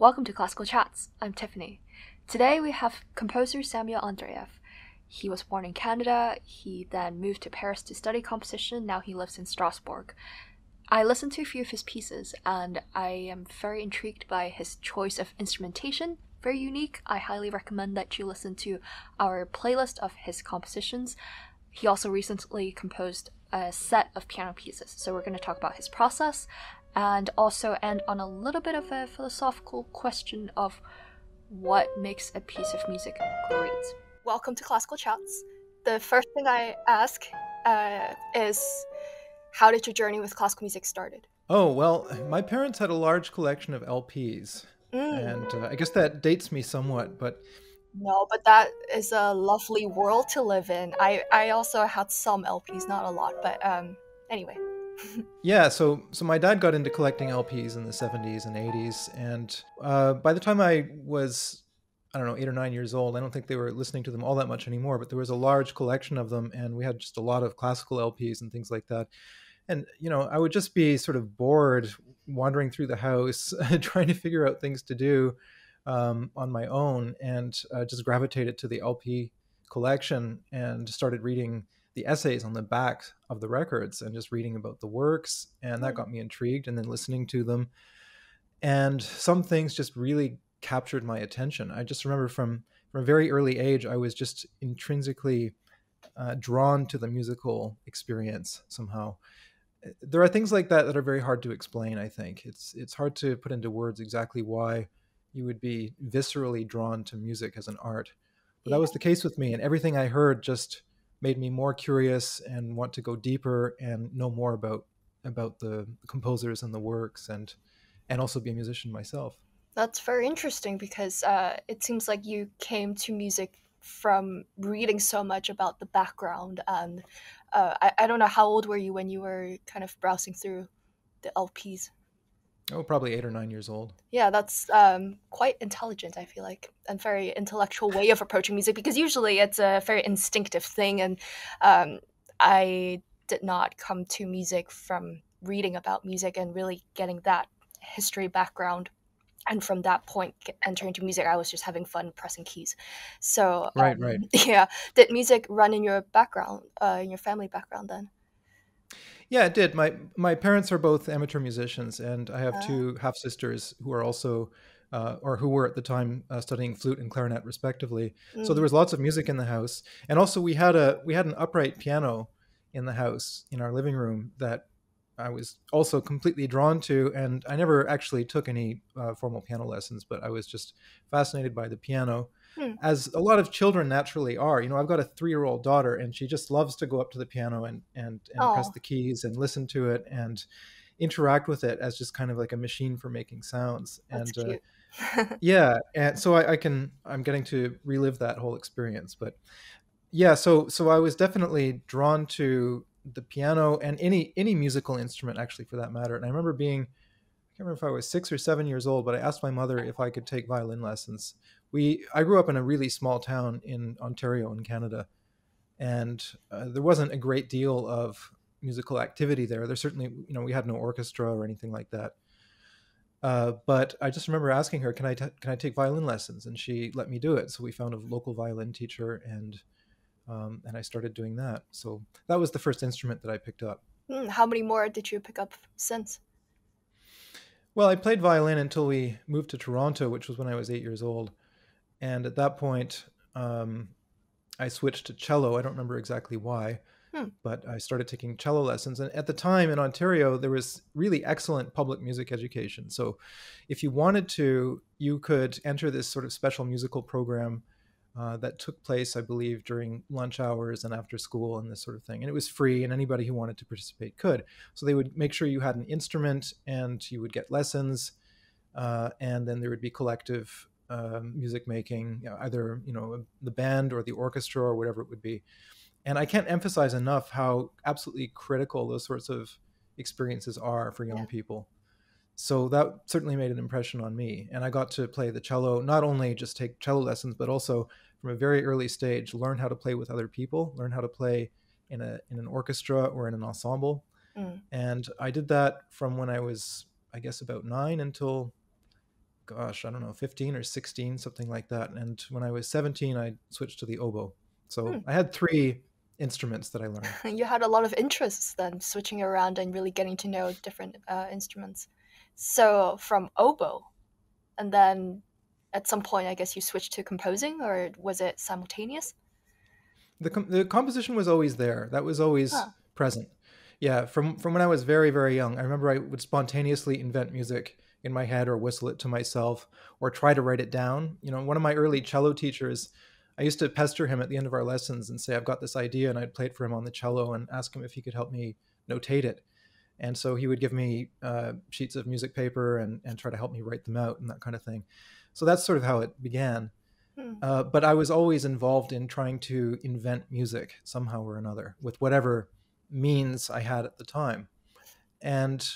Welcome to Classical Chats. I'm Tiffany. Today we have composer Samuel Andreyev. He was born in Canada. He then moved to Paris to study composition. Now he lives in Strasbourg. I listened to a few of his pieces and I am very intrigued by his choice of instrumentation. Very unique. I highly recommend that you listen to our playlist of his compositions. He also recently composed a set of piano pieces, so we're going to talk about his process and also end on a little bit of a philosophical question of what makes a piece of music great. Welcome to Classical Chats. The first thing I ask uh, is how did your journey with classical music started? Oh, well, my parents had a large collection of LPs. Mm. And uh, I guess that dates me somewhat, but no, but that is a lovely world to live in. I I also had some LPs, not a lot, but um anyway. Yeah, so so my dad got into collecting LPs in the 70s and 80s and uh, by the time I was I don't know, 8 or 9 years old, I don't think they were listening to them all that much anymore, but there was a large collection of them and we had just a lot of classical LPs and things like that. And you know i would just be sort of bored wandering through the house trying to figure out things to do um, on my own and uh, just gravitated to the lp collection and started reading the essays on the back of the records and just reading about the works and that hmm. got me intrigued and then listening to them. And some things just really captured my attention. I just remember from from a very early age i was just intrinsically uh, drawn to the musical experience somehow. There are things like that that are very hard to explain i think. It's it's hard to put into words exactly why you would be viscerally drawn to music as an art. But yeah. that was the case with me and everything i heard just made me more curious and want to go deeper and know more about about the composers and the works and and also be a musician myself. That's very interesting because uh, it seems like you came to music from reading so much about the background and uh, I, I don't know how old were you when you were kind of browsing through the lps oh probably eight or nine years old. Yeah that's um, quite intelligent i feel like and very intellectual way of approaching music because usually it's a very instinctive thing and um, i did not come to music from reading about music and really getting that history background. And from that point entering to music i was just having fun pressing keys. So right um, right. yeah did music run in your background uh, in your family background then yeah it did my my parents are both amateur musicians and i have uh, two half sisters who are also uh, or who were at the time uh, studying flute and clarinet respectively mm. so there mm. was lots of music in the house and also we had a we had an upright piano in the house in our living room that I was also completely drawn to, and I never actually took any uh, formal piano lessons, but I was just fascinated by the piano, hmm. as a lot of children naturally are. You know, I've got a three-year-old daughter, and she just loves to go up to the piano and and, and press the keys and listen to it and interact with it as just kind of like a machine for making sounds. That's and uh, yeah, and so I, I can I'm getting to relive that whole experience, but yeah, so so I was definitely drawn to the piano and any any musical instrument actually for that matter. And I remember being I can't remember if I was six or seven years old, but I asked my mother if I could take violin lessons. We I grew up in a really small town in Ontario in Canada, and uh, there wasn't a great deal of musical activity there. There certainly you know we had no orchestra or anything like that. Uh, but I just remember asking her, "Can I t- can I take violin lessons?" And she let me do it. So we found a local violin teacher, and um, and I started doing that. So that was the first instrument that I picked up. Mm, how many more did you pick up since? Well, I played violin until we moved to Toronto, which was when I was eight years old. And at that point, um, I switched to cello. I don't remember exactly why, hmm. but I started taking cello lessons. And at the time in Ontario, there was really excellent public music education. So if you wanted to, you could enter this sort of special musical program uh, that took place, I believe, during lunch hours and after school and this sort of thing. And it was free, and anybody who wanted to participate could. So they would make sure you had an instrument and you would get lessons, uh, and then there would be collective um, music making, you know, either you know the band or the orchestra or whatever it would be. And I can't emphasize enough how absolutely critical those sorts of experiences are for young yeah. people so that certainly made an impression on me and i got to play the cello not only just take cello lessons but also from a very early stage learn how to play with other people learn how to play in a in an orchestra or in an ensemble mm. and i did that from when i was i guess about 9 until gosh, I don't know, 15 or 16, something like that. And when I was 17, I switched to the oboe. So Hmm. I had three instruments that I learned. You had a lot of interests then, switching around and really getting to know different uh, instruments. So from oboe, and then at some point, I guess you switched to composing, or was it simultaneous? The, com- the composition was always there. That was always Huh. present. Yeah, from from when I was very very young. I remember I would spontaneously invent music in my head or whistle it to myself or try to write it down. You know, one of my early cello teachers, I used to pester him at the end of our lessons and say I've got this idea and I'd play it for him on the cello and ask him if he could help me notate it. And so he would give me uh, sheets of music paper and and try to help me write them out and that kind of thing. So that's sort of how it began. Hmm. Uh, but I was always involved in trying to invent music somehow or another with whatever means I had at the time. And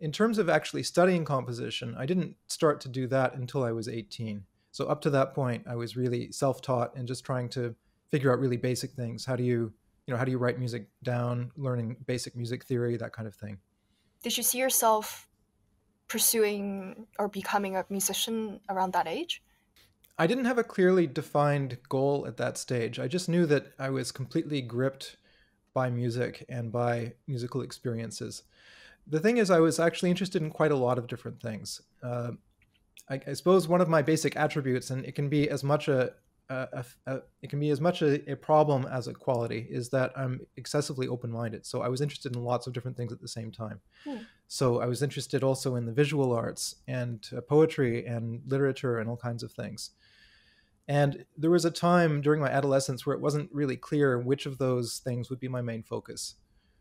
in terms of actually studying composition, I didn't start to do that until I was 18. So up to that point, I was really self-taught and just trying to figure out really basic things. How do you, you know, how do you write music down, learning basic music theory, that kind of thing. Did you see yourself pursuing or becoming a musician around that age? I didn't have a clearly defined goal at that stage. I just knew that I was completely gripped by music and by musical experiences. The thing is, I was actually interested in quite a lot of different things. Uh, I, I, suppose one of my basic attributes, and it can be as much a, a, a, a it can be as much a, problem as a quality, is that I'm excessively open-minded. So I was interested in lots of different things at the same time. Hmm. So I was interested also in the visual arts and uh, poetry and literature and all kinds of things. And there was a time during my adolescence where it wasn't really clear which of those things would be my main focus.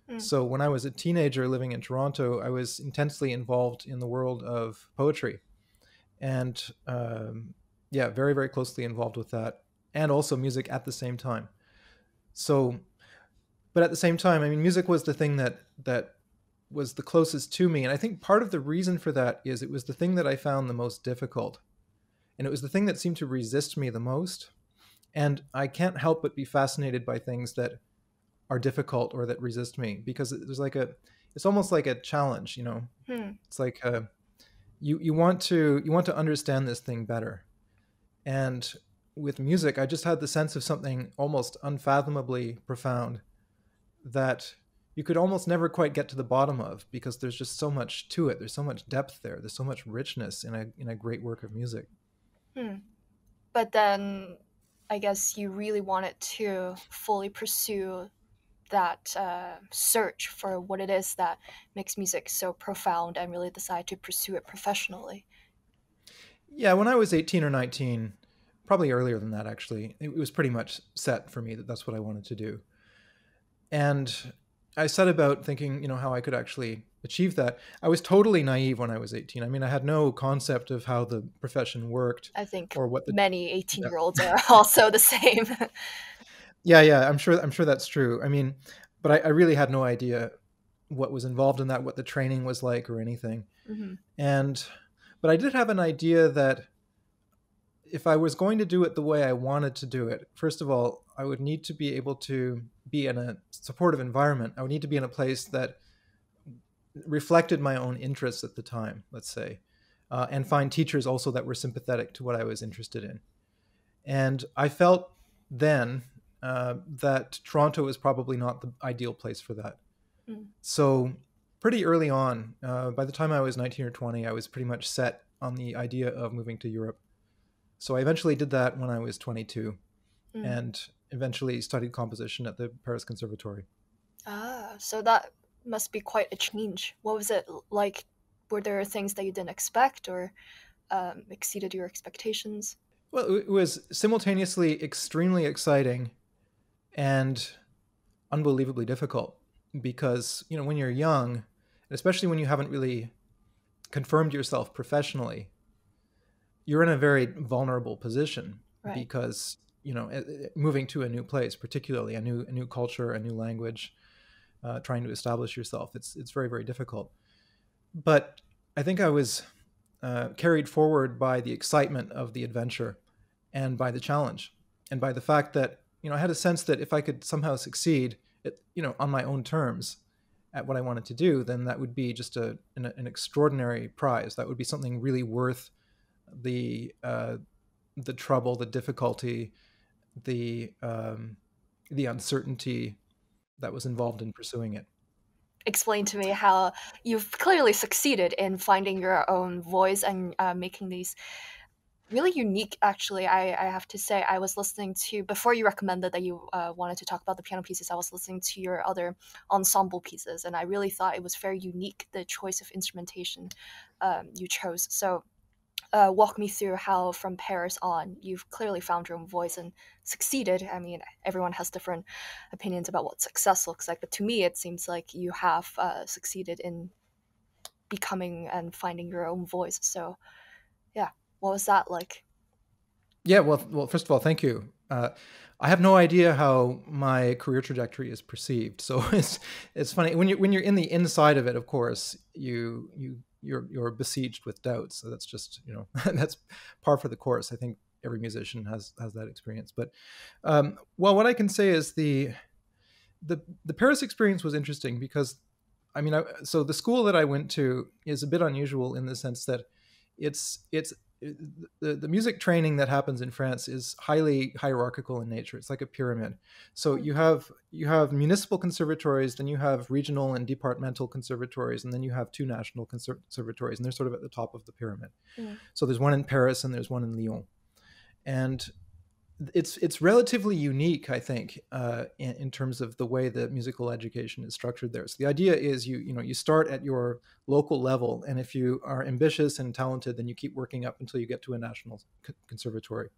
Mm. So when I was a teenager living in Toronto, I was intensely involved in the world of poetry. And um, yeah, very, very closely involved with that. And also music at the same time. So, but at the same time, I mean, music was the thing that, that was the closest to me. And I think part of the reason for that is it was the thing that I found the most difficult and it was the thing that seemed to resist me the most and i can't help but be fascinated by things that are difficult or that resist me because there's like a it's almost like a challenge you know? Hmm. it's like a, you you want to you want to understand this thing better. And with music i just had the sense of something almost unfathomably profound that you could almost never quite get to the bottom of because there's just so much to it. There's so much depth there. There's so much richness in a in a great work of music. Hmm. But then I guess you really wanted to fully pursue that uh, search for what it is that makes music so profound and really decide to pursue it professionally. Yeah, when I was 18 or 19, probably earlier than that actually, it was pretty much set for me that that's what I wanted to do. And I set about thinking, you know, how I could actually achieve that. I was totally naive when I was 18. I mean, I had no concept of how the profession worked I think or what the many 18 year olds are also the same. Yeah, yeah, I'm sure I'm sure that's true. I mean, but I, I really had no idea what was involved in that, what the training was like or anything. hmm And but I did have an idea that if I was going to do it the way I wanted to do it, first of all, I would need to be able to be in a supportive environment. I would need to be in a place that reflected my own interests at the time, let's say, uh, and find teachers also that were sympathetic to what I was interested in. And I felt then uh, that Toronto is probably not the ideal place for that. Mm. So, pretty early on, uh, by the time I was 19 or 20, I was pretty much set on the idea of moving to Europe. So, I eventually did that when I was 22 Mm. and eventually studied composition at the Paris Conservatory. Ah, so that must be quite a change. What was it like? Were there things that you didn't expect or um, exceeded your expectations? Well, it was simultaneously extremely exciting and unbelievably difficult because, you know, when you're young, and especially when you haven't really confirmed yourself professionally, you're in a very vulnerable position Right. because, you know, moving to a new place, particularly a new a new culture, a new language, uh, trying to establish yourself, it's it's very very difficult. But I think I was uh, carried forward by the excitement of the adventure and by the challenge and by the fact that you know I had a sense that if I could somehow succeed at, you know on my own terms at what I wanted to do then that would be just a an, an extraordinary prize that would be something really worth the uh, the trouble, the difficulty, the um, the uncertainty that was involved in pursuing it. Explain to me how you've clearly succeeded in finding your own voice and uh, making these really unique actually I, I have to say. I was listening to before you recommended that you uh, wanted to talk about the piano pieces i was listening to your other ensemble pieces and i really thought it was very unique the choice of instrumentation um, you chose. So uh, walk me through how from paris on you've clearly found your own voice and succeeded. I mean everyone has different opinions about what success looks like but to me it seems like you have uh, succeeded in becoming and finding your own voice. So what was that like? Yeah, well, well, first of all, thank you. Uh, I have no idea how my career trajectory is perceived, so it's it's funny when you when you're in the inside of it. Of course, you you you're you're besieged with doubts. So that's just you know that's par for the course. I think every musician has has that experience. But um, well, what I can say is the the the Paris experience was interesting because I mean, I, so the school that I went to is a bit unusual in the sense that it's it's the, the music training that happens in France is highly hierarchical in nature. It's like a pyramid. So hmm. you have you have municipal conservatories, then you have regional and departmental conservatories, and then you have two national conservatories, and they're sort of at the top of the pyramid. Mm. So there's one in Paris and there's one in Lyon, and it's it's relatively unique, I think, uh, in, in, terms of the way that musical education is structured there. So the idea is you you know you start at your local level, and if you are ambitious and talented, then you keep working up until you get to a national conservatory.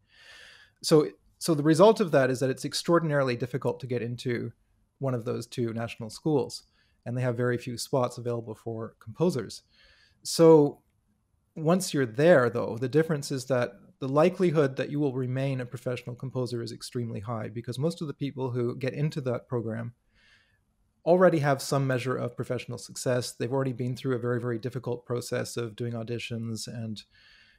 So so the result of that is that it's extraordinarily difficult to get into one of those two national schools, and they have very few spots available for composers. So once you're there, though, the difference is that the likelihood that you will remain a professional composer is extremely high because most of the people who get into that program already have some measure of professional success. They've already been through a very, very difficult process of doing auditions and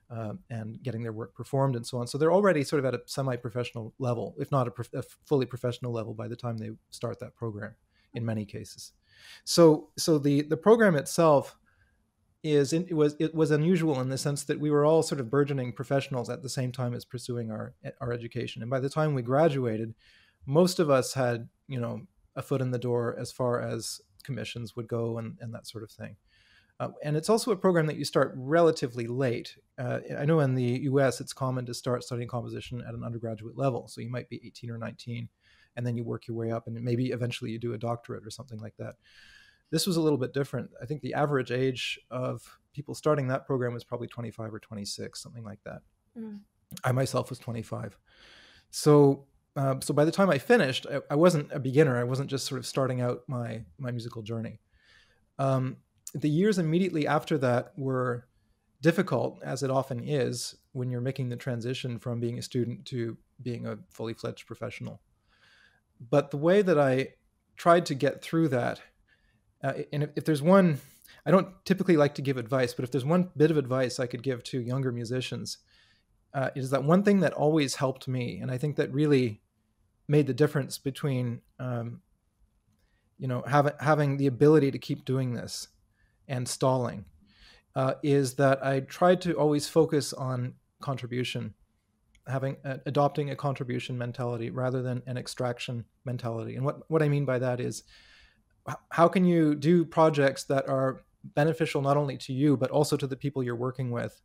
uh, and getting their work performed and so on. So they're already sort of at a semi-professional level, if not a, prof- a fully professional level, by the time they start that program. In many cases, so so the the program itself is it was it was unusual in the sense that we were all sort of burgeoning professionals at the same time as pursuing our our education. And by the time we graduated most of us had you know a foot in the door as far as commissions would go and, and that sort of thing. Uh, and it's also a program that you start relatively late. Uh, i know in the us it's common to start studying composition at an undergraduate level. So you might be 18 or 19 and then you work your way up and maybe eventually you do a doctorate or something like that this was a little bit different. I think the average age of people starting that program was probably 25 or 26, something like that. Mm. I myself was 25. So, uh, so by the time I finished, I, I, wasn't a beginner. I wasn't just sort of starting out my my musical journey. Um, the years immediately after that were difficult, as it often is when you're making the transition from being a student to being a fully fledged professional. But the way that I tried to get through that uh, and if, if, there's one, I don't typically like to give advice, but if there's one bit of advice I could give to younger musicians, uh, is that one thing that always helped me, and I think that really made the difference between, um, you know, having having the ability to keep doing this and stalling, uh, is that I tried to always focus on contribution having uh, adopting a contribution mentality rather than an extraction mentality. And what what I mean by that is how can you do projects that are beneficial not only to you but also to the people you're working with?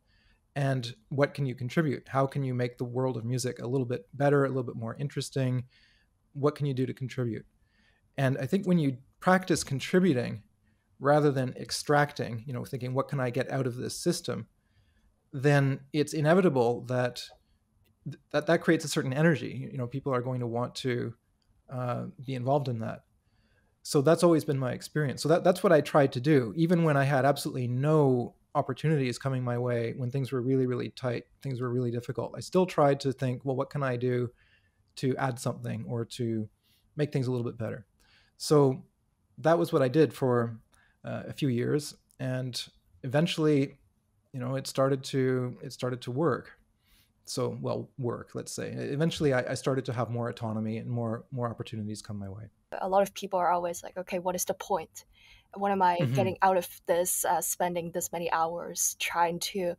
And what can you contribute? How can you make the world of music a little bit better a little bit more interesting? What can you do to contribute? And i think when you practice contributing rather than extracting you know thinking what can i get out of this system? then it's inevitable that that that creates a certain energy. You know people are going to want to uh, be involved in that so that's always been my experience. So that, that's what i tried to do even when i had absolutely no opportunities coming my way when things were really really tight things were really difficult i still tried to think well what can i do to add something or to make things a little bit better? So that was what i did for uh, a few years and eventually you know it started to it started to work so well work let's say eventually I, I started to have more autonomy and more more opportunities come my way a lot of people are always like, okay, what is the point? What am I mm-hmm. getting out of this? Uh, spending this many hours trying to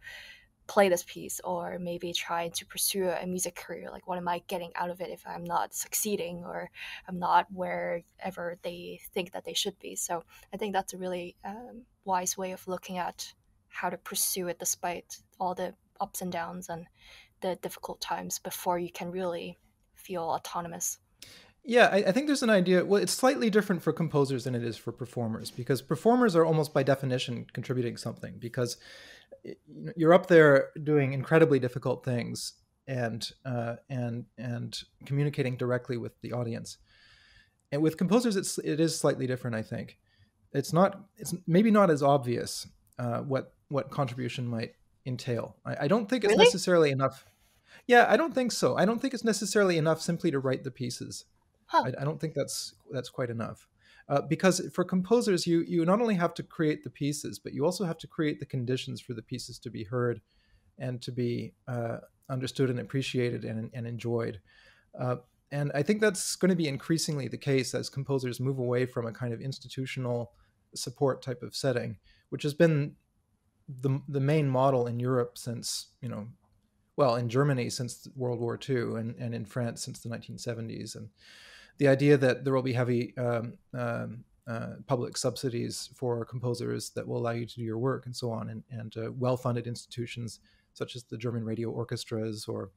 play this piece or maybe trying to pursue a music career like what am i getting out of it if i'm not succeeding or i'm not wherever they think that they should be so i think that's a really um, wise way of looking at how to pursue it despite all the ups and downs and the difficult times before you can really feel autonomous yeah, I, I, think there's an idea. Well, it's slightly different for composers than it is for performers because performers are almost by definition contributing something because you're up there doing incredibly difficult things and uh, and and communicating directly with the audience. And with composers, it's it is slightly different. I think it's not it's maybe not as obvious uh, what what contribution might entail. I, I don't think it's really? necessarily enough. Yeah, I don't think so. I don't think it's necessarily enough simply to write the pieces. Huh. I, I, don't think that's that's quite enough. Uh, because for composers, you you not only have to create the pieces, but you also have to create the conditions for the pieces to be heard and to be uh, understood and appreciated and, and enjoyed. Uh, and I think that's going to be increasingly the case as composers move away from a kind of institutional support type of setting, which has been the the main model in Europe since you know, well, in Germany since World War II, and and in France since the 1970s, and the idea that there will be heavy um, um, uh, public subsidies for composers that will allow you to do your work and so on, and, and uh, well-funded institutions such as the German radio orchestras or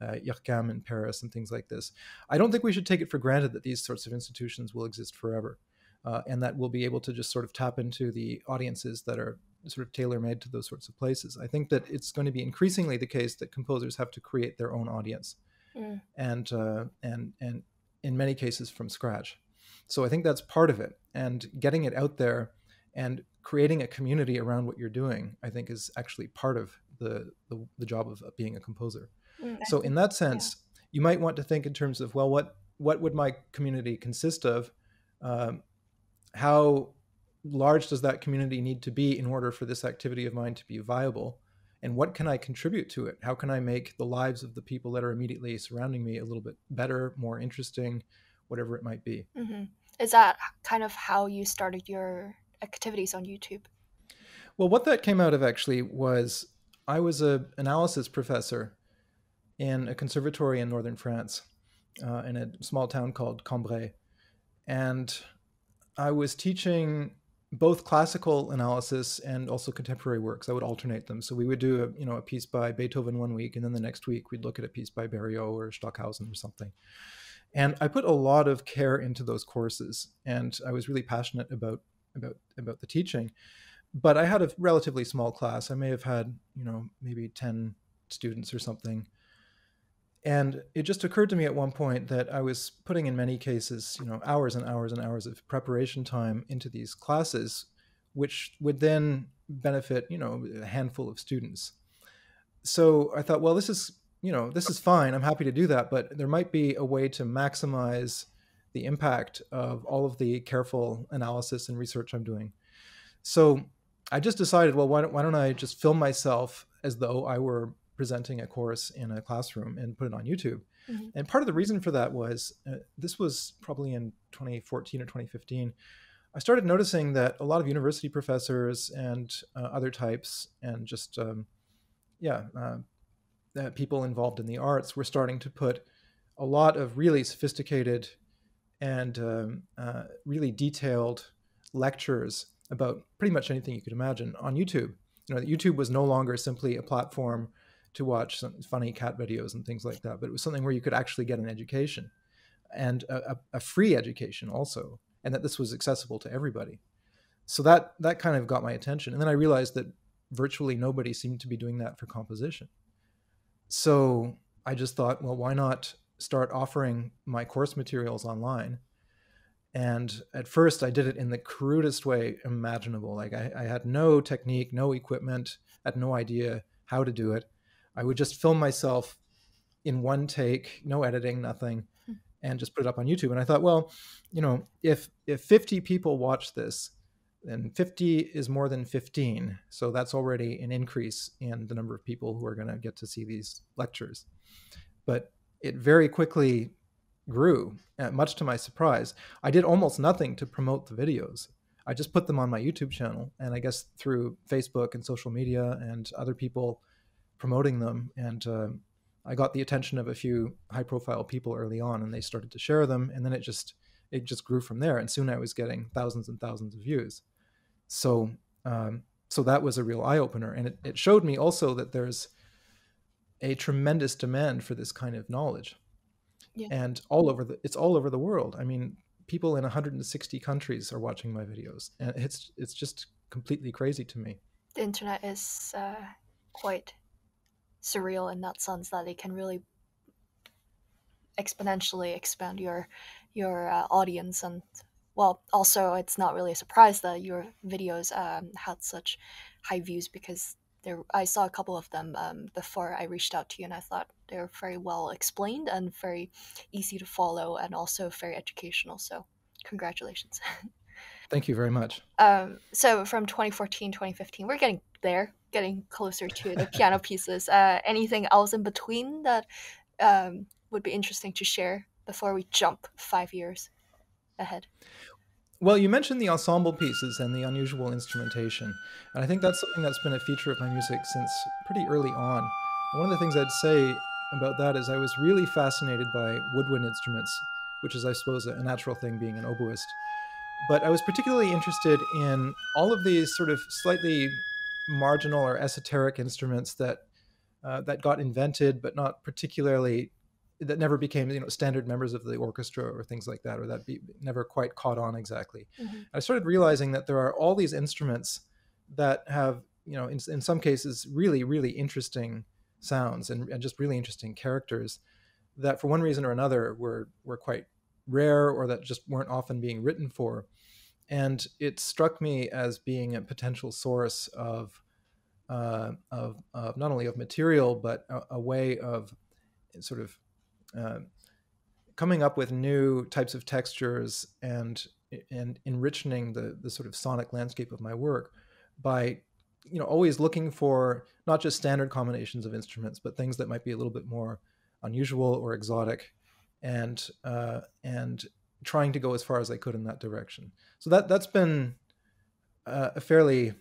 uh, IRCAM in Paris and things like this. I don't think we should take it for granted that these sorts of institutions will exist forever, uh, and that we'll be able to just sort of tap into the audiences that are sort of tailor-made to those sorts of places. I think that it's going to be increasingly the case that composers have to create their own audience. Mm. and uh, and and in many cases from scratch. So I think that's part of it. And getting it out there and creating a community around what you're doing, I think, is actually part of the the, the job of being a composer. Mm, so in that sense, yeah. you might want to think in terms of well, what what would my community consist of? Um, how large does that community need to be in order for this activity of mine to be viable? and what can I contribute to it? How can I make the lives of the people that are immediately surrounding me a little bit better, more interesting, whatever it might be? Mm-hmm. Is that kind of how you started your activities on YouTube? Well, what that came out of actually was I was an analysis professor in a conservatory in northern France, uh, in a small town called Cambrai, and I was teaching both classical analysis and also contemporary works. I would alternate them. So we would do a you know a piece by Beethoven one week, and then the next week we'd look at a piece by Berio or Stockhausen or something. And I put a lot of care into those courses, and I was really passionate about about about the teaching. But I had a relatively small class. I may have had you know maybe ten students or something. And it just occurred to me at one point that I was putting in many cases, you know, hours and hours and hours of preparation time into these classes, which would then benefit, you know, a handful of students. So I thought, well, this is, you know, this is fine. I'm happy to do that, but there might be a way to maximize the impact of all of the careful analysis and research I'm doing. So I just decided, well, why don't, why don't I just film myself as though I were presenting a course in a classroom and put it on YouTube. Mm-hmm. And part of the reason for that was uh, this was probably in 2014 or 2015. I started noticing that a lot of university professors and uh, other types, and just um, yeah, uh, people involved in the arts were starting to put a lot of really sophisticated and um, uh, really detailed lectures about pretty much anything you could imagine on YouTube. You know, YouTube was no longer simply a platform to watch some funny cat videos and things like that, but it was something where you could actually get an education and a, a free education also, and that this was accessible to everybody. So that that kind of got my attention, and then I realized that virtually nobody seemed to be doing that for composition. So I just thought, well, why not start offering my course materials online? And at first, I did it in the crudest way imaginable. Like I, I had no technique, no equipment, had no idea how to do it. I would just film myself in one take, no editing, nothing, hmm. and just put it up on YouTube. And I thought, well, you know, if if 50 people watch this, then 50 is more than 15. So that's already an increase in the number of people who are going to get to see these lectures. But it very quickly grew, uh, much to my surprise. I did almost nothing to promote the videos. I just put them on my YouTube channel, and I guess through Facebook and social media and other people promoting them, and uh, I got the attention of a few high-profile people early on, and they started to share them, and then it just it just grew from there, and soon I was getting thousands and thousands of views. So um, so that was a real eye opener, and it, it showed me also that there's a tremendous demand for this kind of knowledge, yeah. and all over the it's all over the world. I mean, people in 160 countries are watching my videos, and it's it's just completely crazy to me. The internet is uh, quite surreal in that sense that it can really exponentially expand your your uh, audience. And well also it's not really a surprise that your videos um, had such high views because there i saw a couple of them um, before i reached out to you and i thought they were very well explained and very easy to follow and also very educational. So congratulations. Thank you very much. Um, so from 2014 2015 we're getting there getting closer to the piano pieces uh, anything else in between that um, would be interesting to share before we jump five years ahead well, you mentioned the ensemble pieces and the unusual instrumentation, and I think that's something that's been a feature of my music since pretty early on. One of the things I'd say about that is I was really fascinated by woodwind instruments, which is, I suppose, a natural thing being an oboist. But I was particularly interested in all of these sort of slightly marginal or esoteric instruments that uh, that got invented, but not particularly that never became you know standard members of the orchestra or things like that or that be, never quite caught on exactly mm-hmm. i started realizing that there are all these instruments that have you know in, in some cases really really interesting sounds and, and just really interesting characters that for one reason or another were were quite rare or that just weren't often being written for and it struck me as being a potential source of uh, of, of not only of material but a, a way of sort of uh, coming up with new types of textures and and enriching the the sort of sonic landscape of my work by you know always looking for not just standard combinations of instruments but things that might be a little bit more unusual or exotic. And uh, and trying to go as far as I could in that direction. So that that's been uh, a fairly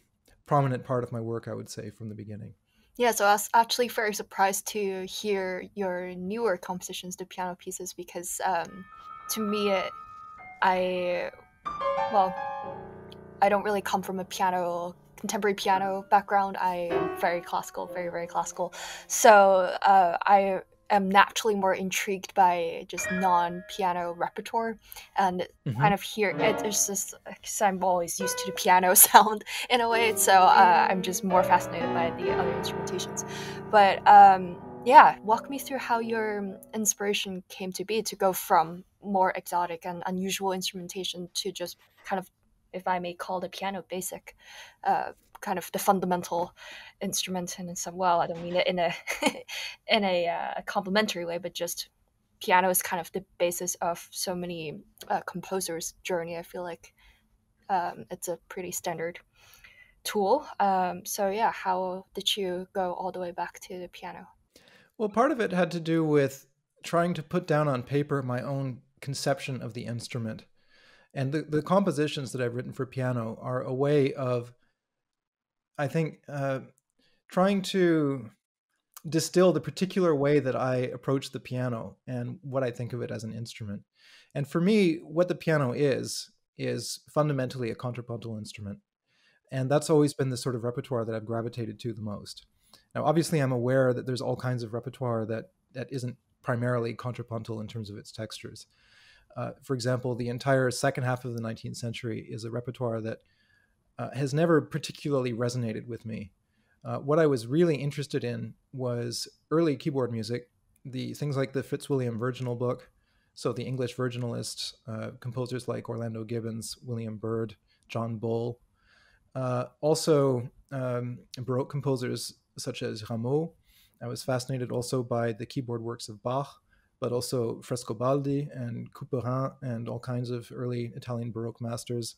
prominent part of my work, I would say, from the beginning. Yeah, so I was actually very surprised to hear your newer compositions, the piano pieces, because um, to me, it, I, well, I don't really come from a piano, contemporary piano background. I am very classical, very, very classical. So uh, I am naturally more intrigued by just non-piano repertoire and mm-hmm. kind of hear it, it's just because i'm always used to the piano sound in a way so uh, i'm just more fascinated by the other instrumentations but um, yeah walk me through how your inspiration came to be to go from more exotic and unusual instrumentation to just kind of if i may call the piano basic uh, kind of the fundamental instrument and some well i don't mean it in a in a uh, complimentary way but just piano is kind of the basis of so many uh, composers journey i feel like. Um, it's a pretty standard tool. Um, so yeah how did you go all the way back to the piano? Well part of it had to do with trying to put down on paper my own conception of the instrument. And the, the compositions that i've written for piano are a way of I think uh, trying to distill the particular way that I approach the piano and what I think of it as an instrument. And for me, what the piano is, is fundamentally a contrapuntal instrument. And that's always been the sort of repertoire that I've gravitated to the most. Now, obviously, I'm aware that there's all kinds of repertoire that, that isn't primarily contrapuntal in terms of its textures. Uh, for example, the entire second half of the 19th century is a repertoire that uh, has never particularly resonated with me. Uh, what I was really interested in was early keyboard music, the things like the Fitzwilliam Virginal book, so the English virginalists, uh, composers like Orlando Gibbons, William Byrd, John Bull, uh, also um, Baroque composers such as Rameau. I was fascinated also by the keyboard works of Bach, but also Frescobaldi and Couperin and all kinds of early Italian Baroque masters.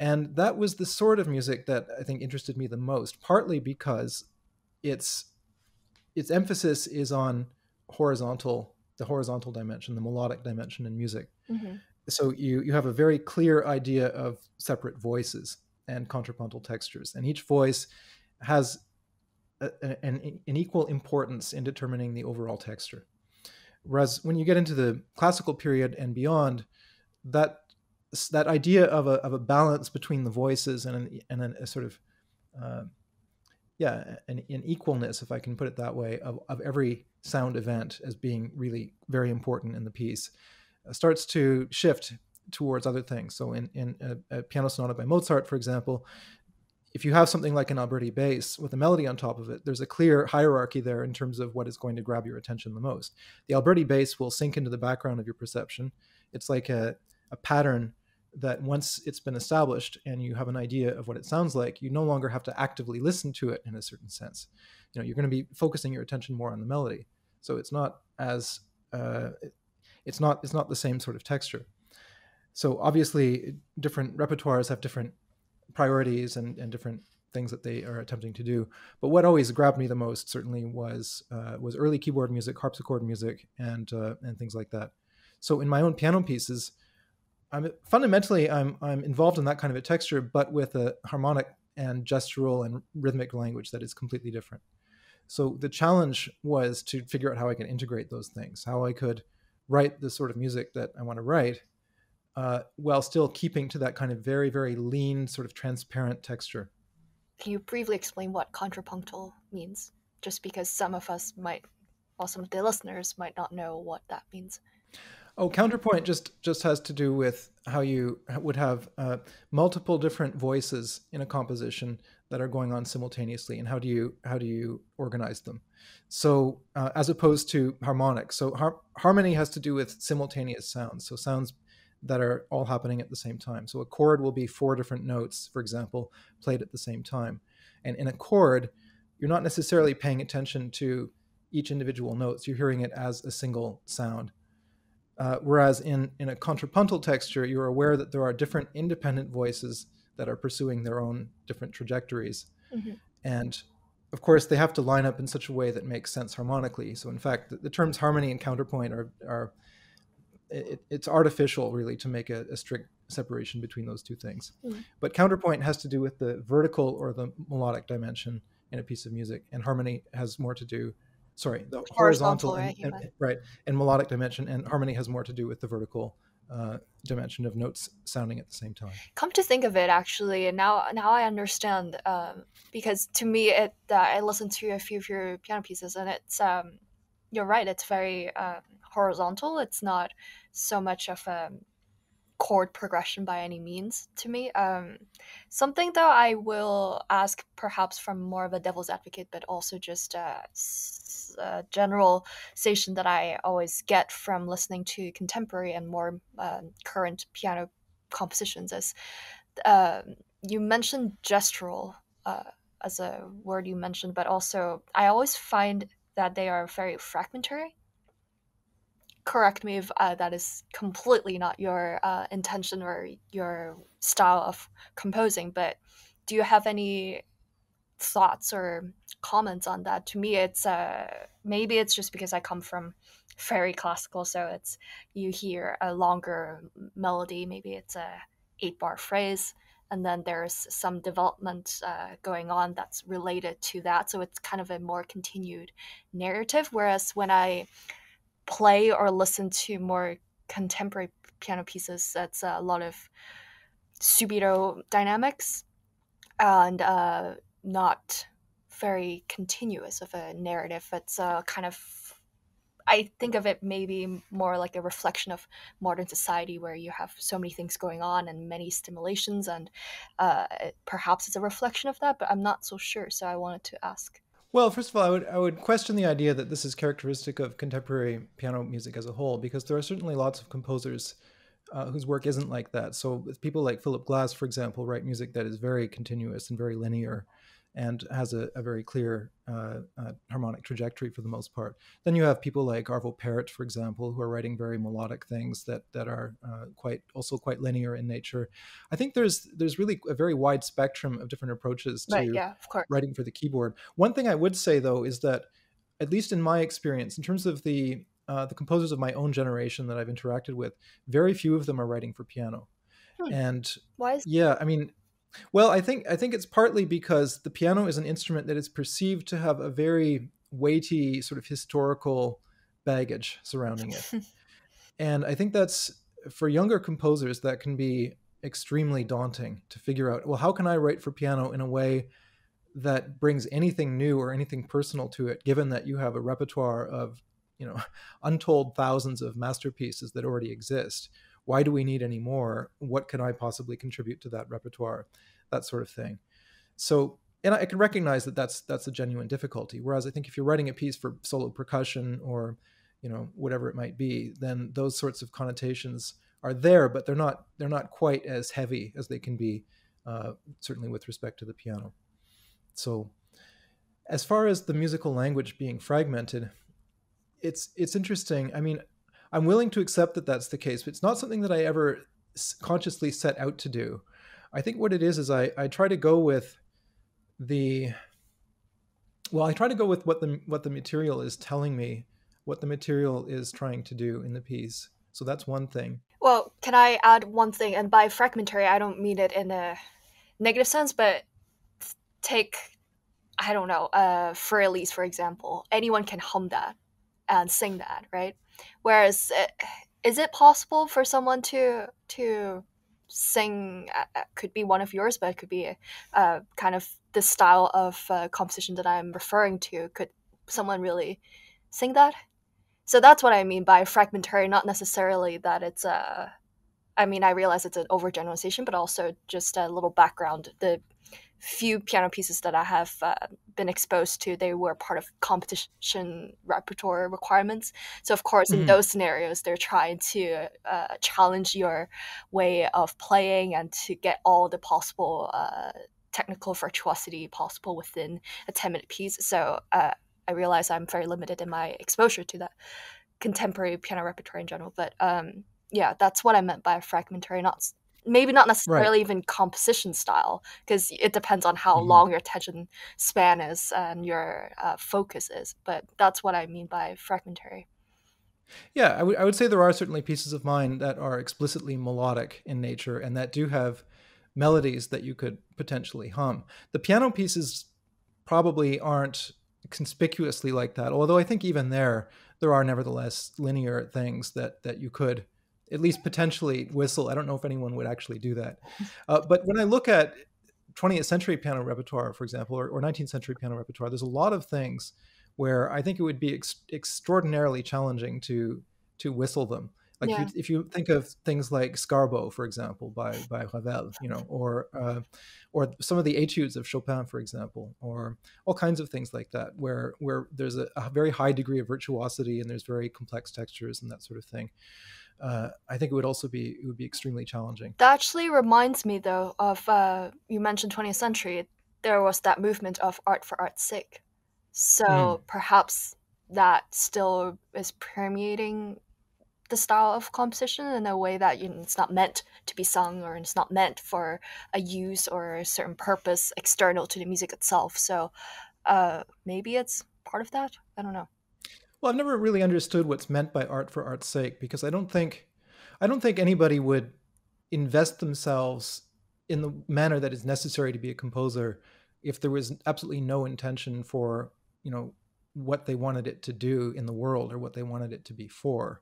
And that was the sort of music that I think interested me the most, partly because its its emphasis is on horizontal, the horizontal dimension, the melodic dimension in music. Mm-hmm. So you you have a very clear idea of separate voices and contrapuntal textures, and each voice has a, an, an equal importance in determining the overall texture. Whereas when you get into the classical period and beyond, that that idea of a, of a balance between the voices and an, and a, a sort of uh, yeah an, an, equalness if i can put it that way of, of every sound event as being really very important in the piece uh, starts to shift towards other things so in, in a, a piano sonata by mozart for example if you have something like an Alberti bass with a melody on top of it, there's a clear hierarchy there in terms of what is going to grab your attention the most. The Alberti bass will sink into the background of your perception. It's like a, a pattern that once it's been established and you have an idea of what it sounds like, you no longer have to actively listen to it in a certain sense. You know, you're going to be focusing your attention more on the melody. So it's not as uh, it's not it's not the same sort of texture. So obviously, different repertoires have different priorities and, and different things that they are attempting to do. But what always grabbed me the most certainly was uh, was early keyboard music, harpsichord music, and uh, and things like that. So in my own piano pieces, I'm fundamentally I'm I'm involved in that kind of a texture, but with a harmonic and gestural and rhythmic language that is completely different. So the challenge was to figure out how I can integrate those things, how I could write the sort of music that I want to write uh, while still keeping to that kind of very, very lean, sort of transparent texture. Can you briefly explain what contrapuntal means? Just because some of us might, or some of the listeners might not know what that means. Oh, counterpoint just just has to do with how you would have uh, multiple different voices in a composition that are going on simultaneously, and how do you how do you organize them? So, uh, as opposed to harmonic, so har- harmony has to do with simultaneous sounds. So sounds that are all happening at the same time. So a chord will be four different notes, for example, played at the same time. And in a chord, you're not necessarily paying attention to each individual notes. You're hearing it as a single sound. Uh, whereas in, in a contrapuntal texture, you're aware that there are different independent voices that are pursuing their own different trajectories. Mm-hmm. And of course, they have to line up in such a way that makes sense harmonically. So, in fact, the, the terms harmony and counterpoint are, are it, it's artificial really to make a, a, strict separation between those two things. Mm. But counterpoint has to do with the vertical or the melodic dimension in a piece of music, and harmony has more to do. Sorry, the horizontal, horizontal and, right, and, right, and melodic dimension, and harmony has more to do with the vertical uh, dimension of notes sounding at the same time. Come to think of it, actually, and now now I understand um, because to me, it uh, I listened to a few of your piano pieces, and it's um, you're right, it's very um, horizontal. It's not so much of a chord progression by any means to me. Um, something though I will ask perhaps from more of a devil's advocate, but also just a, general station that I always get from listening to contemporary and more uh, current piano compositions is uh, you mentioned gestural uh, as a word you mentioned, but also I always find that they are very fragmentary. Correct me if uh, that is completely not your uh, intention or your style of composing, but do you have any thoughts or comments on that? To me, it's uh, maybe it's just because I come from very classical, so it's you hear a longer melody, maybe it's a eight bar phrase. And then there's some development uh, going on that's related to that. So it's kind of a more continued narrative. Whereas when I play or listen to more contemporary piano pieces that's a lot of subito dynamics and uh, not very continuous of a narrative. It's a kind of i think of it maybe more like a reflection of modern society where you have so many things going on and many stimulations and uh, perhaps it's a reflection of that but i'm not so sure so i wanted to ask. Well, first of all, I would I would question the idea that this is characteristic of contemporary piano music as a whole, because there are certainly lots of composers uh, whose work isn't like that. So people like Philip Glass, for example, write music that is very continuous and very linear, and has a, a very clear uh, uh, harmonic trajectory for the most part. Then you have people like Arvo Pärt, for example, who are writing very melodic things that that are uh, quite also quite linear in nature. I think there's there's really a very wide spectrum of different approaches to right, yeah, writing for the keyboard. One thing I would say though is that, at least in my experience, in terms of the uh, the composers of my own generation that I've interacted with, very few of them are writing for piano. Hmm. And why is yeah, I mean, Well, I think I think it's partly because the piano is an instrument that is perceived to have a very weighty sort of historical baggage surrounding it. and I think that's for younger composers that can be extremely daunting to figure out, well, how can I write for piano in a way that brings anything new or anything personal to it given that you have a repertoire of, you know, untold thousands of masterpieces that already exist? Why do we need any more? What can I possibly contribute to that repertoire? That sort of thing. So and I can recognize that that's that's a genuine difficulty. Whereas I think if you're writing a piece for solo percussion or you know whatever it might be, then those sorts of connotations are there, but they're not they're not quite as heavy as they can be, uh, certainly with respect to the piano. So, as far as the musical language being fragmented, it's it's interesting. I mean, I'm willing to accept that that's the case, but it's not something that I ever consciously set out to do. I think what it is is I I try to go with the well, I try to go with what the what the material is telling me, what the material is trying to do in the piece. So that's one thing. Well, can I add one thing? And by fragmentary, I don't mean it in a negative sense, but take I don't know, uh, Elise, for example, anyone can hum that and sing that, right? Whereas, uh, is it possible for someone to to sing? Uh, uh could be one of yours, but it could be uh, kind of the style of uh, composition that I'm referring to, could someone really sing that? So that's what I mean by fragmentary, not necessarily that it's a. Uh, mean, I realize it's an overgeneralization, but also just a little background. The few piano pieces that I have uh, been exposed to, they were part of competition repertoire requirements. So, of course, mm-hmm. in those scenarios, they're trying to uh, challenge your way of playing and to get all the possible uh, technical virtuosity possible within a 10 minute piece. So uh, I realize I'm very limited in my exposure to that contemporary piano repertoire in general. But um, yeah, that's what I meant by fragmentary, not maybe not necessarily right. even composition style, because it depends on how mm-hmm. long your attention span is and your uh, focus is. But that's what I mean by fragmentary. Yeah, I, w- I would say there are certainly pieces of mine that are explicitly melodic in nature and that do have melodies that you could potentially hum. The piano pieces probably aren't conspicuously like that, although I think even there there are nevertheless linear things that that you could at least potentially whistle. I don't know if anyone would actually do that. Uh, but when I look at 20th century piano repertoire, for example, or, or 19th century piano repertoire, there's a lot of things where I think it would be ex- extraordinarily challenging to to whistle them. Like yeah. if, you, if, you, think of things like Scarbo, for example, by by Ravel, you know, or uh, or some of the etudes of Chopin, for example, or all kinds of things like that, where where there's a, a very high degree of virtuosity and there's very complex textures and that sort of thing. Uh, I think it would also be it would be extremely challenging. That actually reminds me, though, of uh, you mentioned 20th century. There was that movement of art for art's sake. So mm. perhaps that still is permeating the style of composition in a way that you know, it's not meant to be sung or it's not meant for a use or a certain purpose external to the music itself. So uh, maybe it's part of that. I don't know. Well, I've never really understood what's meant by art for art's sake because I don't think I don't think anybody would invest themselves in the manner that is necessary to be a composer if there was absolutely no intention for you know what they wanted it to do in the world or what they wanted it to be for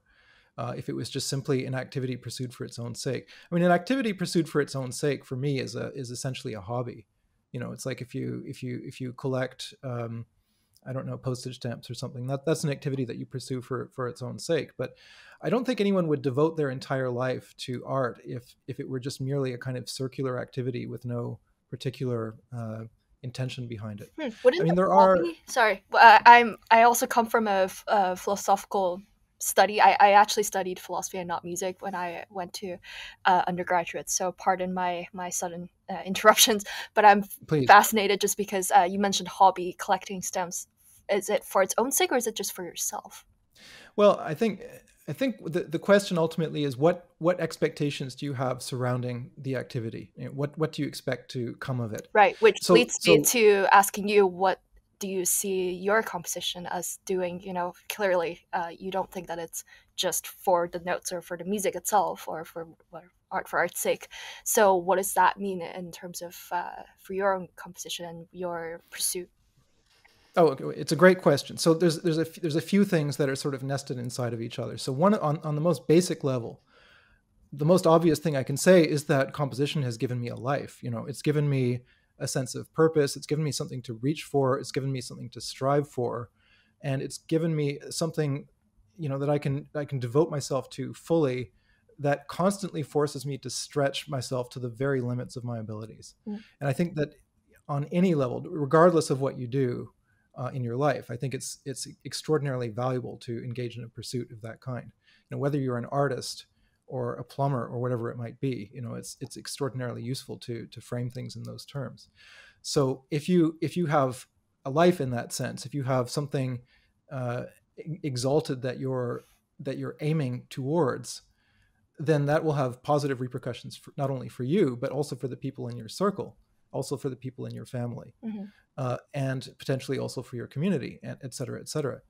uh, if it was just simply an activity pursued for its own sake. I mean, an activity pursued for its own sake for me is a is essentially a hobby. You know, it's like if you if you if you collect um, I don't know postage stamps or something. That that's an activity that you pursue for for its own sake. But I don't think anyone would devote their entire life to art if if it were just merely a kind of circular activity with no particular uh, intention behind it. Hmm. I mean, there are. Sorry, uh, I'm. I also come from a, a philosophical study. I, I actually studied philosophy and not music when I went to uh, undergraduate. So pardon my my sudden uh, interruptions, but I'm Please. fascinated just because uh, you mentioned hobby collecting stamps. Is it for its own sake or is it just for yourself? Well, I think I think the, the question ultimately is what what expectations do you have surrounding the activity? What what do you expect to come of it? Right, which so, leads so, me to asking you what do you see your composition as doing? You know, clearly, uh, you don't think that it's just for the notes or for the music itself or for what art for art's sake. So, what does that mean in terms of uh, for your own composition and your pursuit? Oh, okay. it's a great question. So there's there's a there's a few things that are sort of nested inside of each other. So one on on the most basic level, the most obvious thing I can say is that composition has given me a life. You know, it's given me a sense of purpose. It's given me something to reach for. It's given me something to strive for, and it's given me something, you know, that I can I can devote myself to fully. That constantly forces me to stretch myself to the very limits of my abilities. Mm. And I think that on any level, regardless of what you do uh, in your life, I think it's it's extraordinarily valuable to engage in a pursuit of that kind. You know, whether you're an artist or a plumber or whatever it might be you know it's it's extraordinarily useful to to frame things in those terms so if you if you have a life in that sense if you have something uh, exalted that you're that you're aiming towards then that will have positive repercussions for, not only for you but also for the people in your circle also for the people in your family mm-hmm. Uh, and potentially also for your community and et cetera et cetera.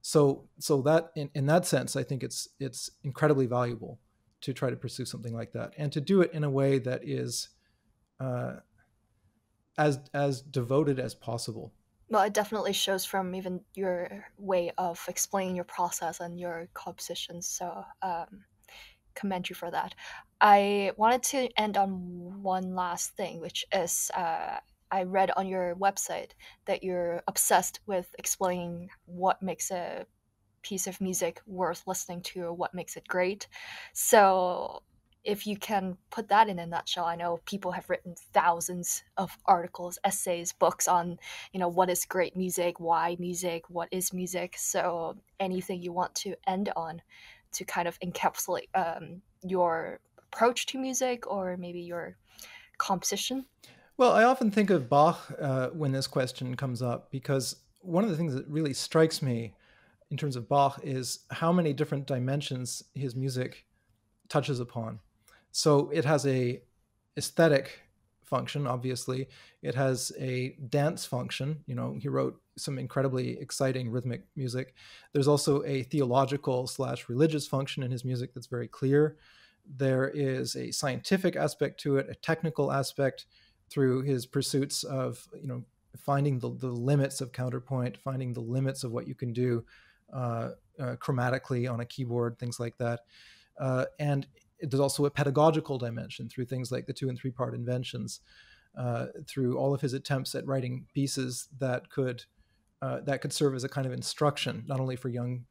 So so that in, in that sense i think it's it's incredibly valuable to try to pursue something like that and to do it in a way that is uh, as as devoted as possible. Well it definitely shows from even your way of explaining your process and your compositions so um, commend you for that. I wanted to end on one last thing which is uh, i read on your website that you're obsessed with explaining what makes a piece of music worth listening to or what makes it great. So if you can put that in a nutshell, I know people have written thousands of articles, essays, books on, you know, what is great music, why music, what is music. So anything you want to end on to kind of encapsulate um, your approach to music or maybe your composition? Well, I often think of Bach uh, when this question comes up because one of the things that really strikes me in terms of Bach is how many different dimensions his music touches upon. So it has a aesthetic function, obviously. It has a dance function. You know, he wrote some incredibly exciting rhythmic music. There's also a theological slash religious function in his music that's very clear. There is a scientific aspect to it, a technical aspect through his pursuits of, you know, finding the, the limits of counterpoint, finding the limits of what you can do uh, uh, chromatically on a keyboard, things like that. Uh, and there's also a pedagogical dimension through things like the two and three part inventions, through all of his attempts at writing pieces that could that could serve as a kind of instruction, not only for young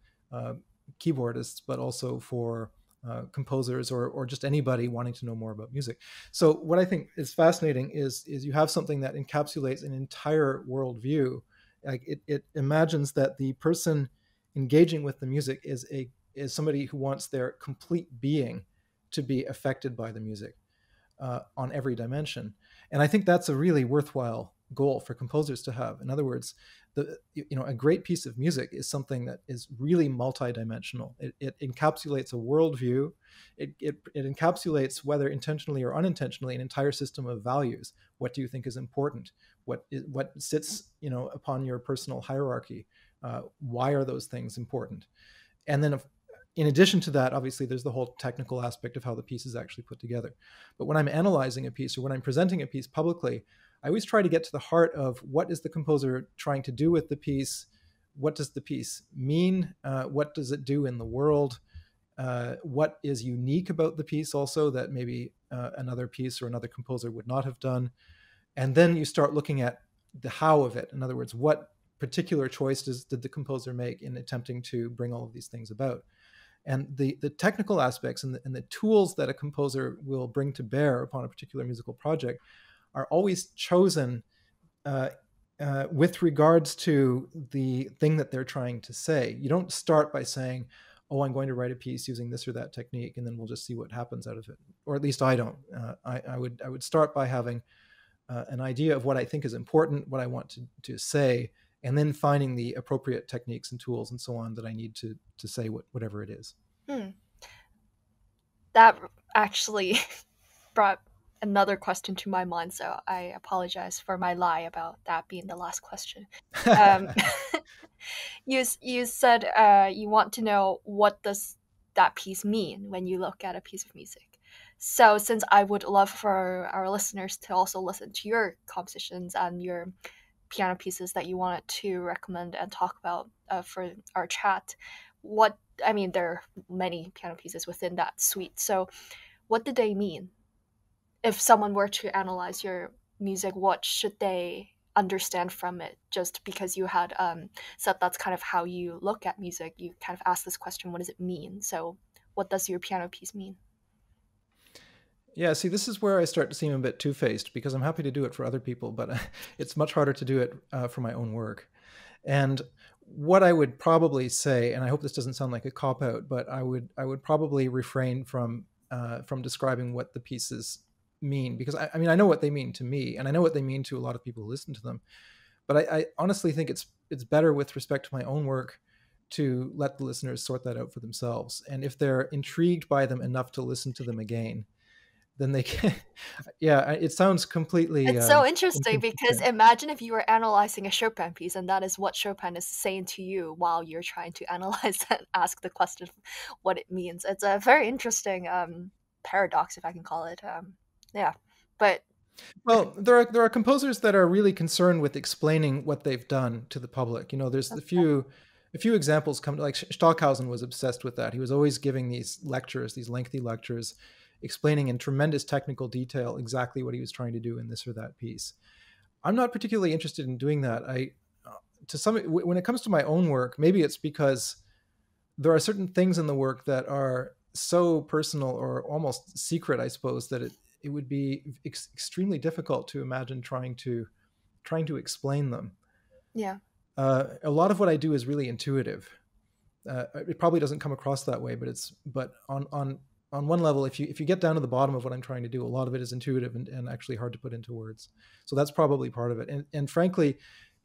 keyboardists, but also for uh, composers or, or just anybody wanting to know more about music. So what I think is fascinating is is you have something that encapsulates an entire worldview. Like it, it imagines that the person engaging with the music is a is somebody who wants their complete being to be affected by the music uh, on every dimension and i think that's a really worthwhile goal for composers to have in other words the you know a great piece of music is something that is really multidimensional. It, it encapsulates a worldview. It, it, it encapsulates whether intentionally or unintentionally an entire system of values. What do you think is important? What is, what sits you know upon your personal hierarchy? Uh, why are those things important? And then, if, in addition to that, obviously, there's the whole technical aspect of how the piece is actually put together. But when I'm analyzing a piece or when I'm presenting a piece publicly, I always try to get to the heart of what is the composer trying to do with the piece? What does the piece mean? Uh, what does it do in the world? Uh, what is unique about the piece also that maybe uh, another piece or another composer would not have done? And then you start looking at the how of it. In other words, what particular choice does, did the composer make in attempting to bring all of these things about? And the, the technical aspects and the, and the tools that a composer will bring to bear upon a particular musical project are always chosen uh, uh, with regards to the thing that they're trying to say. You don't start by saying, oh, I'm going to write a piece using this or that technique, and then we'll just see what happens out of it. Or at least I don't. Uh, I, I, would I would start by having uh, an idea of what I think is important, what I want to, to say, and then finding the appropriate techniques and tools and so on that I need to to say what, whatever it is. Hmm. That actually brought another question to my mind, so I apologize for my lie about that being the last question. Um, you you said uh, you want to know what does that piece mean when you look at a piece of music. So, since I would love for our listeners to also listen to your compositions and your piano pieces that you wanted to recommend and talk about uh, for our chat, what I mean, there are many piano pieces within that suite. So, what did they mean? If someone were to analyze your music, what should they understand from it? Just because you had um, said that's kind of how you look at music, you kind of ask this question: What does it mean? So, what does your piano piece mean? Yeah, see, this is where I start to seem a bit two faced because I'm happy to do it for other people, but it's much harder to do it uh, for my own work. And what I would probably say, and I hope this doesn't sound like a cop out, but I would I would probably refrain from uh, from describing what the pieces mean because I, I, mean I know what they mean to me, and I know what they mean to a lot of people who listen to them. But I, I honestly think it's it's better with respect to my own work to let the listeners sort that out for themselves. And if they're intrigued by them enough to listen to them again, then they can yeah it sounds completely it's uh, so interesting because imagine if you were analyzing a chopin piece and that is what chopin is saying to you while you're trying to analyze and ask the question what it means it's a very interesting um, paradox if i can call it um, yeah but well there are there are composers that are really concerned with explaining what they've done to the public you know there's okay. a few a few examples come like stockhausen was obsessed with that he was always giving these lectures these lengthy lectures explaining in tremendous technical detail exactly what he was trying to do in this or that piece. I'm not particularly interested in doing that. I, uh, to some, when it comes to my own work, maybe it's because there are certain things in the work that are so personal or almost secret, I suppose, that it it would be ex- extremely difficult to imagine trying to trying to explain them. Yeah. Uh, a lot of what I do is really intuitive. Uh, it probably doesn't come across that way, but it's but on on on one level, if you if you get down to the bottom of what I'm trying to do, a lot of it is intuitive and, and actually hard to put into words. So that's probably part of it. And and frankly,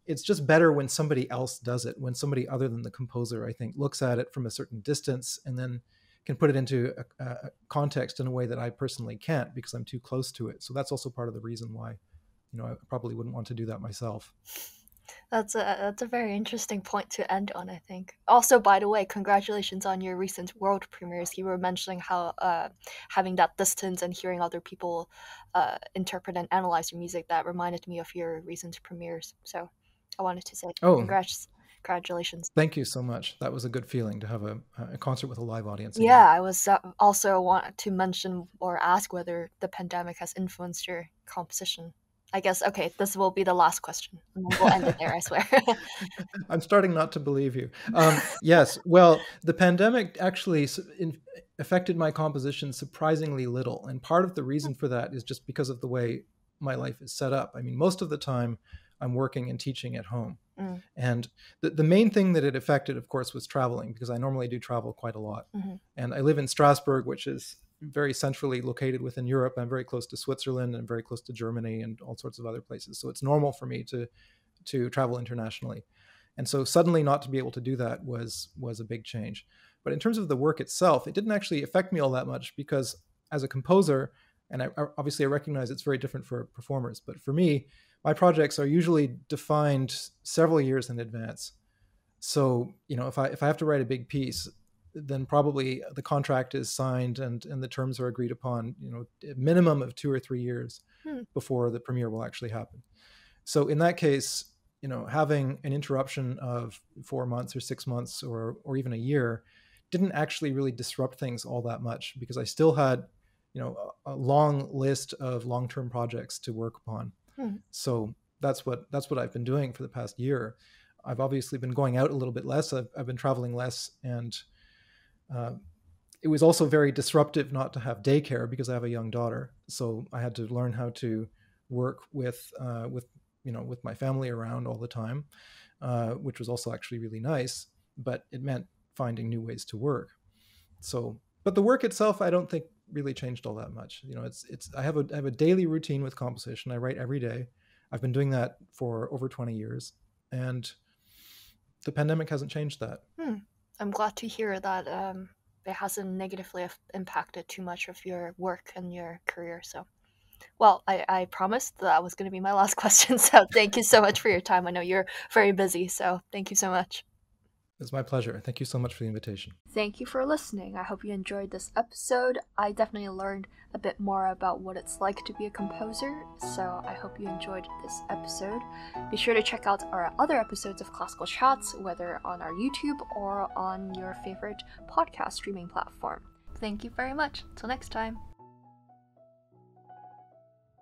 it's just better when somebody else does it, when somebody other than the composer, I think, looks at it from a certain distance and then can put it into a, a context in a way that I personally can't because I'm too close to it. So that's also part of the reason why, you know, I probably wouldn't want to do that myself. That's a that's a very interesting point to end on, I think. Also, by the way, congratulations on your recent world premieres. You were mentioning how uh, having that distance and hearing other people uh, interpret and analyze your music that reminded me of your recent premieres. So, I wanted to say oh. congrats. Congratulations. Thank you so much. That was a good feeling to have a, a concert with a live audience. Again. Yeah, I was uh, also want to mention or ask whether the pandemic has influenced your composition. I guess okay, this will be the last question. we'll end it there, I swear. I'm starting not to believe you. Um, yes, well, the pandemic actually in, affected my composition surprisingly little, and part of the reason for that is just because of the way my life is set up. I mean, most of the time I'm working and teaching at home. Mm. And the, the main thing that it affected, of course, was traveling because I normally do travel quite a lot. Mm-hmm. And I live in Strasbourg, which is very centrally located within Europe. I'm very close to Switzerland and very close to Germany and all sorts of other places. So it's normal for me to to travel internationally. And so suddenly not to be able to do that was was a big change. But in terms of the work itself, it didn't actually affect me all that much because as a composer, and I, obviously I recognize it's very different for performers, but for me, my projects are usually defined several years in advance. So, you know, if I if I have to write a big piece, then probably the contract is signed and and the terms are agreed upon you know minimum of two or three years hmm. before the premiere will actually happen so in that case you know having an interruption of four months or six months or or even a year didn't actually really disrupt things all that much because i still had you know a, a long list of long-term projects to work upon hmm. so that's what that's what i've been doing for the past year i've obviously been going out a little bit less i've, I've been traveling less and uh, it was also very disruptive not to have daycare because I have a young daughter. So I had to learn how to work with uh, with you know with my family around all the time, uh, which was also actually really nice. But it meant finding new ways to work. So, but the work itself, I don't think really changed all that much. You know, it's it's I have a I have a daily routine with composition. I write every day. I've been doing that for over 20 years, and the pandemic hasn't changed that. Hmm. I'm glad to hear that um, it hasn't negatively impacted too much of your work and your career. So, well, I, I promised that was going to be my last question. So, thank you so much for your time. I know you're very busy. So, thank you so much. It's my pleasure. Thank you so much for the invitation. Thank you for listening. I hope you enjoyed this episode. I definitely learned a bit more about what it's like to be a composer, so I hope you enjoyed this episode. Be sure to check out our other episodes of Classical Chats, whether on our YouTube or on your favorite podcast streaming platform. Thank you very much. Till next time.